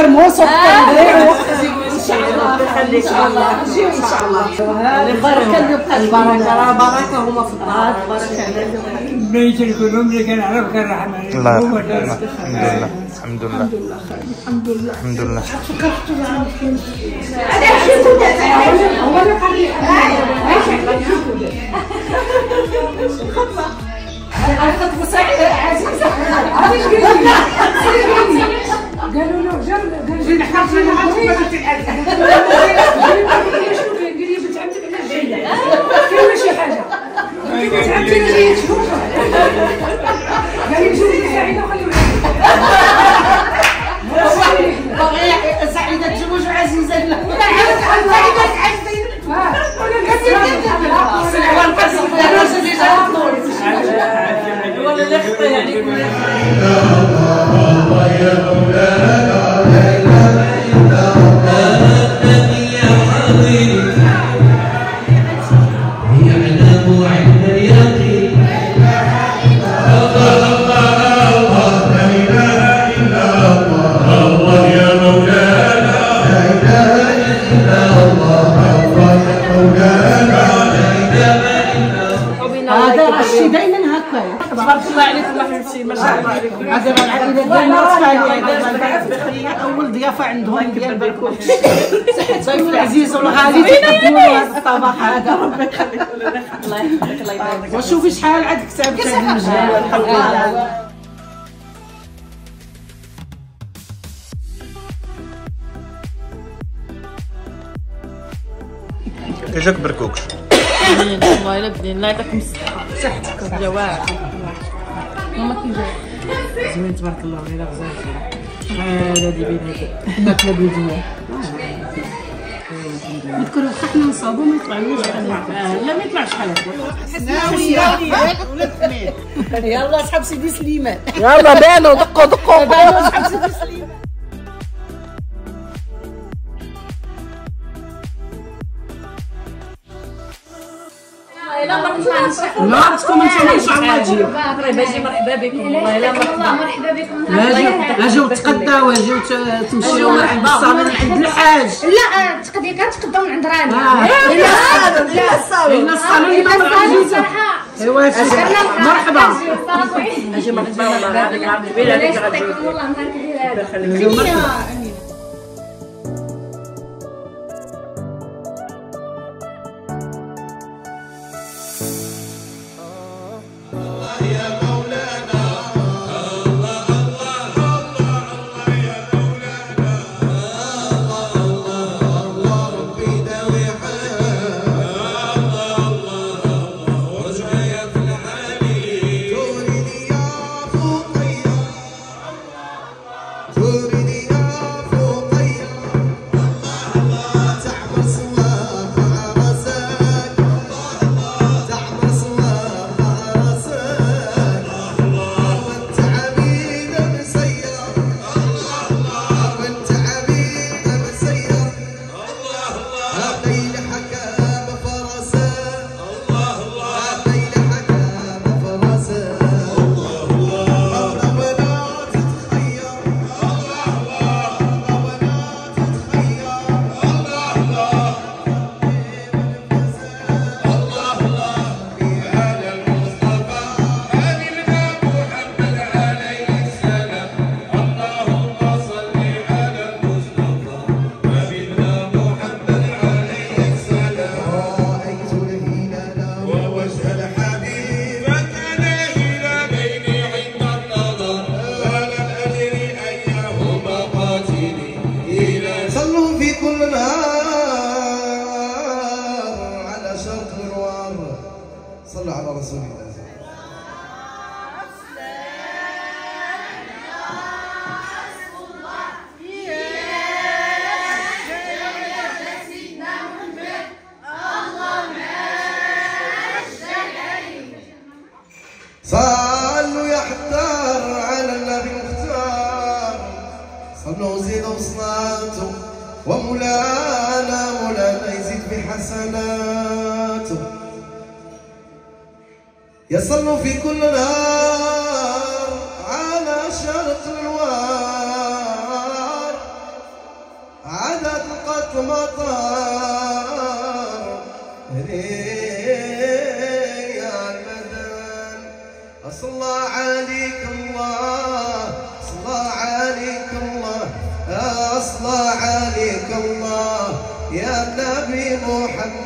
التنظير وقت ان شاء الله ان شاء الله ان شاء الله البركه اللي البركه بركه هما في الدار بركه بيت الكلهم اللي كان عرف كان رحمه الله يرحمه الحمد لله الحمد لله الحمد لله. قالوا له جر قالوا له حاط لنا عطيه قلت قال لي بنت عمتك أنا جاية كاين شي حاجة. بنت عمتي أنا جاية تشوفها قال لي جوزي سعيدة وخلينا باغي سعيدة تزوج وعزيزه لا ولا له هذا الطبق هذا الله يخليك الله يبارك وشوفي شحال عاد كتبت هذا المجال الحمد لله. يجاك بركوك. امين الله الا بدين الله يعطيكم الصحه صحتك الجواب ماما كيجي زوين تبارك الله غير غزال. هذا دي بين هذا ماكله بيدنا نذكر واخا حنا نصاوبو ما يطلعلوش بحال هكا لا ما يطلعش بحال هكا يلا صحاب سيدي سليمان. يلا بانوا دقوا دقوا. صحاب سيدي سليمان. نهارتكم أنتم ان شاء الله تجيو مرحبا جي مرحبا بكم والله الا مرحبا. مرحبا بكم اجيو تقداو اجيو تمشيو عند الصالون عند الحاج لا تقدي كتقداو من عند راني هنا الصالون صراحة ايوا مرحبا. أجي مرحبا. والله يعطيك العافيه الله نهار كبير يصلوا في كل نهار على شرق الانوار عدد قد مطار. يا المدن. صلى عليك الله. صلى عليك الله. صلى عليك الله. يا نبي محمد.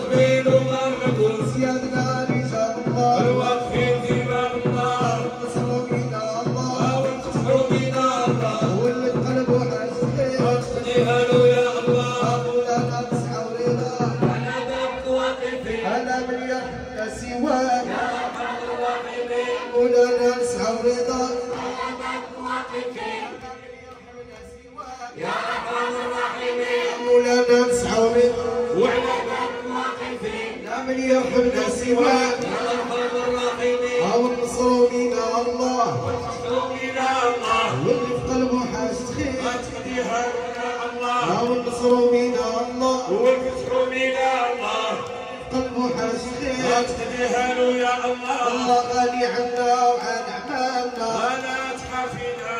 Elizabeth. الله. قلبه حاجة خير الله. غني عنا وعن أعمالنا. الله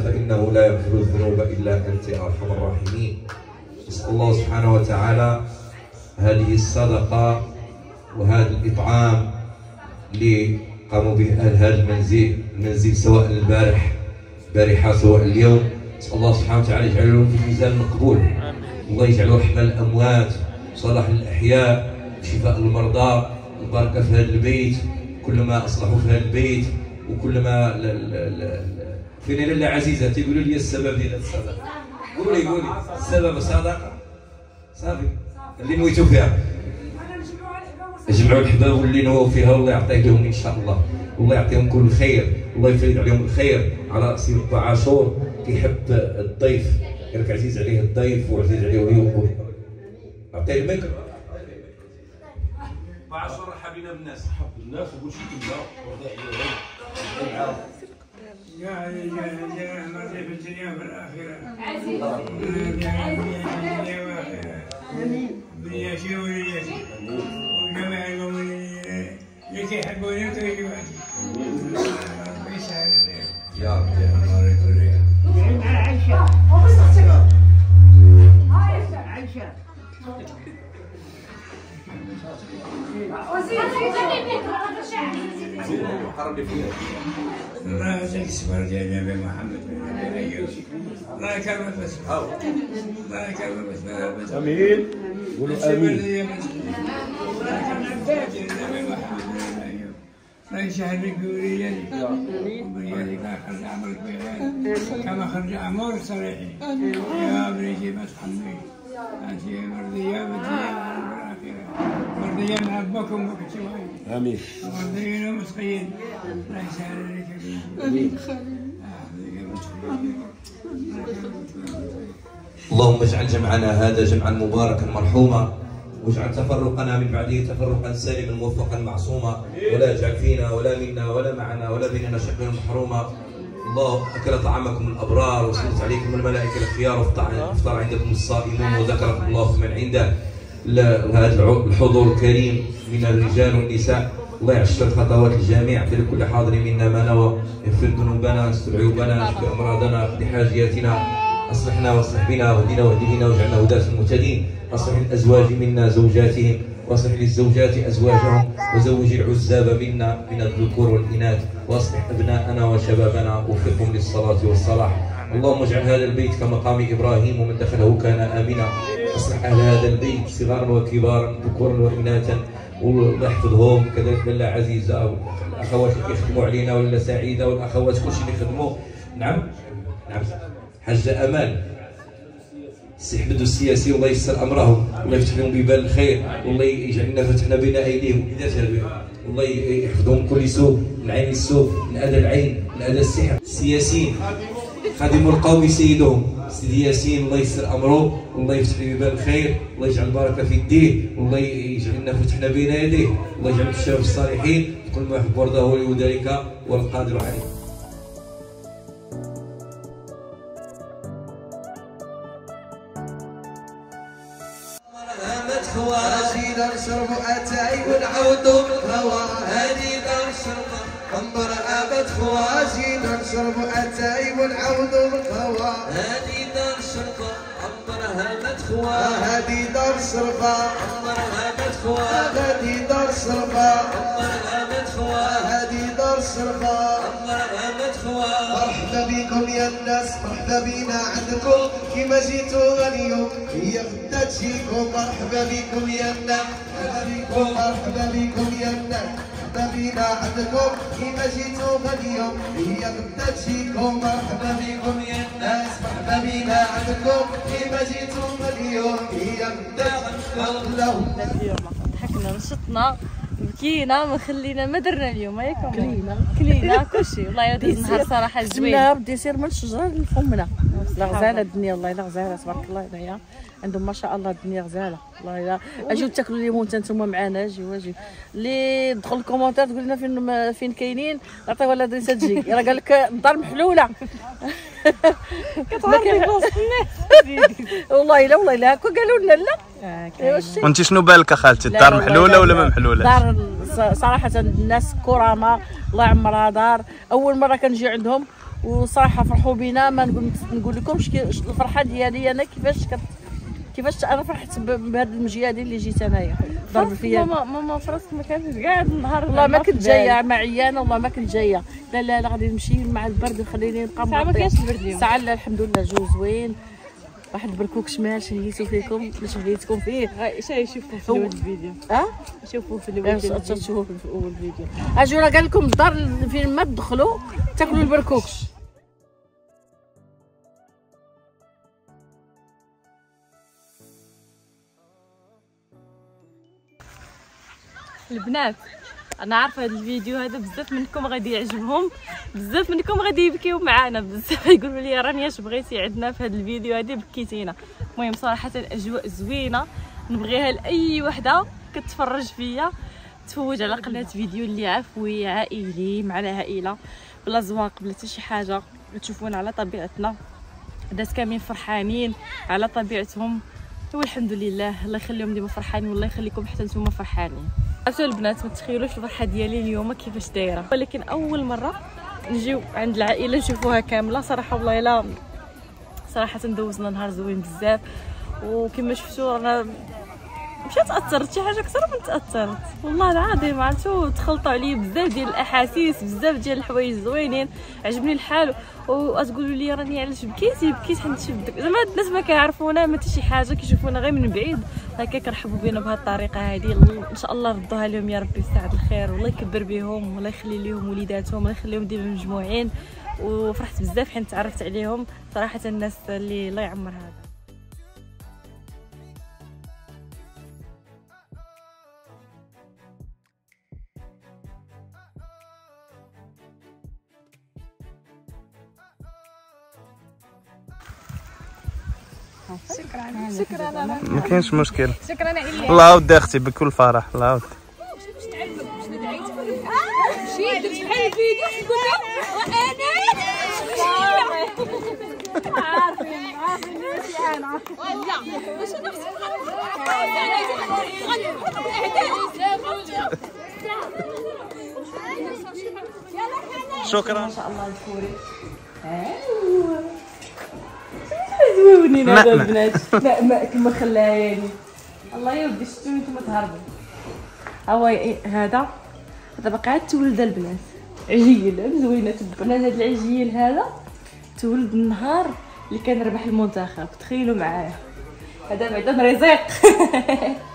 فإنه لا يغفر الذنوب إلا أنت أرحم الراحمين. نسأل الله سبحانه وتعالى هذه الصدقة وهذا الإطعام اللي قاموا به أهل هذا المنزل المنزل سواء البارح البارحة سواء اليوم. نسأل الله سبحانه وتعالى يجعلهم في الميزان مقبول. الله يجعله رحمة الأموات صلاح الأحياء شفاء المرضى البركة في هذا البيت كل ما أصلحوا في هذا البيت وكل ما ل- ل- ل- فين لاله عزيزة تقولوا لي السبب ديال هذه الصدقة قولي قولي. السبب صدقة صافي. اللي نويتوا فيها. جمعوا الحباب واللي نووا فيها والله يعطيه لهم إن شاء الله. والله يعطيهم كل خير. الله يفرج عليهم الخير. على سيد رب عاشور كيحب الضيف. ياك عزيز عليه الضيف وعزيز عليه ويوم. أعطيه الميكرو وعشر رحب بنا بالناس حب الناس وقول شي كلمة. يا يا يا مرضي في الدنيا وفي الآخرة عزيز والآخرة بني شيء ولي شيء وجميع المؤمنين التي يحبونك ويجبونك ربي يسهل عليهم يا رب يا رب عائشة. عائشة. زيد زيد قرب لي فيها الله تكسبر يا نبي محمد ونبي أيوب الله يكرمك بس الله يكرمك بس بس. أمين. قولوا أمين. لا يشهد لك بوليدك وبوليدك لا خرج عمرك بغير كما خرج عمر صريحي يا أبني ما تحملي أنت مرضية بدية آمين. اللهم اجعل جمعنا هذا جمعا مباركا مرحوما. واجعل تفرقنا من بعده تفرقا سالما موفقا معصوما. ولا اجعل فينا ولا منا ولا معنا ولا بيننا شقيا محروما. الله أكل طعامكم الأبرار وصلت عليكم الملائكة الخيار وافطر افطر عندكم الصائمون وذكركم الله في من عنده. لا- هذا الع- الحضور الكريم من الرجال والنساء. الله يعشر خطوات الجميع اغفر لكل حاضر منا ما نوى اغفر ذنوبنا استر عيوبنا اشف أمراضنا اقض حاجياتنا. أصلحنا واصلح بنا واهدنا واهد بنا واجعلنا هداة المهتدين أصلح الأزواج منا زوجاتهم وأصلح للزوجات أزواجهم وزوج العزاب منا من الذكور والإناث. وأصلح أبناءنا وشبابنا وفقهم للصلاة والصلاح. اللهم اجعل هذا البيت كمقام إبراهيم ومن دخله كان آمنا. اصلح أهل هذا البيت صغارا وكبارا ذكورا وإناثا والله يحفظهم كذلك لاله عزيزه والاخوات اللي يخدموا علينا ولا سعيدة والأخوات كلشي اللي يخدموا. نعم؟ نعم. حاجة امال السي السياسي والله ييسر أمرهم والله يفتح لهم بيبان الخير والله يجعلنا فتحنا بين أيديهم. والله يحفظهم كل سوء من عين السوء من اذى العين من اذى السحر. السياسيين خادم القوم سيدهم سيدي ياسين الله يسر أمره والله يفتح لي باب الخير الله يجعل البركة في الدين والله يجعلنا فتحنا بين يديه الله يجعل الشباب الصالحين. كل ما يحب ورده ولي ذلك والقادر عليه. أتاي والعود أبد خوازي دار شرب أتاي والعود بالهوى هذه دار شرب قنبرها مدخوى. هذه دار شربة قنبرها مدخوى. هذه دار شربة قنبرها مدخوى. هذه دار شربة قنبرها مدخوى مرحبا بكم يا الناس مرحبا بينا عندكم. كيما جيتوا اليوم هي غدا تجيكم مرحبا بكم يا الناس مرحبا بكم مرحبا بكم يا الناس. مرحبا بينا عندكم. كيما جيتوا اليوم هي غدا تجيكم مرحبا بكم يا الناس مرحبا بينا عندكم. كيما جيتوا اليوم هي غدا تجيكم اليوم ضحكنا نشطنا بكينا ما خلينا ما درنا اليوم ياكم كلينا كلينا كلشي. والله يا النهار صراحة زوين. بدي يصير من الشجرة لفمنا لا غزاله الدنيا والله لا غزاله تبارك الله هنايا. عندهم ما شاء الله الدنيا غزالة والله لا أجيو تاكلوا ليمون حتى نتوما معنا اجيو اجيو اللي دخل ال commentaire تقول لنا فين فين كاينين؟ نعطيو l'adresse تجي راه قال لك الدار محلولة. كتعرفي بلاصه والله لا والله لا هكا قالوا لنا لا. شتي وأنت شنو بالك خالتي؟ لا الدار محلولة لا ولا لا. ما محلولة؟ دار ص- صراحة الناس كرامة. الله يعمرها دار. أول مرة كنجي عندهم وصراحة فرحوا بينا. ما نقول نقول لكمش الفرحة ديالي أنا كيفاش كت كيفاش أنا فرحت بهاد المجيه هادي اللي جيت أنايا. ضرب فيا. ماما ماما فراسك ما كانش قاعد النهار والله ما كنت بالي. جاية مع عيانة والله ما كنت جاية. لا لا لا غادي نمشي مع البرد وخليني نبقى ساعة ما. كانش البرد اليوم. ساعة لا الحمد لله جو زوين. واحد بركوك شمال شهيتو فيكم باش بغيتكم فيه. شي يشوفوا في اول الفيديو آه شوفوا في الأول الفيديو. تشوفوا في اول فيديو. اجوا راه قال لكم الدار فين ما تدخلوا تاكلوا البركوكش البنات. أنا عارفة هذا الفيديو هذا بزاف منكم غادي يعجبهم. بزاف منكم غادي يبكيو معانا. بزاف يقولوا لي رانيا اش بغيتي عندنا في هذا الفيديو هذا بكيتينا. المهم صراحة الاجواء زوينة. نبغيها لأي وحدة كتفرج فيا. تفوج على قناة فيديو اللي عفوي عائلي مع العائلة. بلا زواق بلا شي حاجة. تشوفونا على طبيعتنا. الناس كاملين فرحانين على طبيعتهم. والحمد لله. الله يخليهم ديما فرحانين. والله يخليكم حتى نتوما فرحانين. عرفتوا البنات ما تخيلوش الفرحة ديالي اليوم كيفاش دايرة. ولكن أول مرة نجيو عند العائلة نشوفوها كاملة. صراحة والله لا صراحة دوزنا نهار زوين بزاف. وكما شفتوا رانا مشيت تأثرت شي حاجة أكثر من تأثرت. والله العظيم عرفتو تخلطوا عليا بزاف ديال الأحاسيس بزاف ديال الحوايج زوينين عجبني الحال. وتقولوا لي راني علاش بكيتي بكيت حيت شفتك. زعما الناس ما كيعرفونا ما حتى شي حاجة كيشوفونا غير من بعيد. هكا كنرحبوا بينا بهذه الطريقة هذه إن شاء الله ردوها لهم يا ربي يساعد الخير. والله يكبر بهم والله يخلي لهم وليداتهم والله يخليهم ديما مجموعين. وفرحت بزاف حين تعرفت عليهم. صراحة الناس اللي الله يعمر شكرا. شكرا ما كاينش مشكل. شكرا الله عاود أختي بكل فرح الله عاود مشيت درت بحال الفيديو تقول أنا عارفين عارفين أنا لا باش شكرا. ما شاء الله الفوري. زويونين هذا. البنات. مأمأ كما خلاها يعني الله يودي شتو نتوما تهربوا. هو إيه، هذا. هذا باقي عاد تولد البنات. عجيل زوينه تبعنا هذا العجيل هذا تولد النهار اللي كان ربح المنتخب. تخيلوا معايا. هذا بعدا مريزيق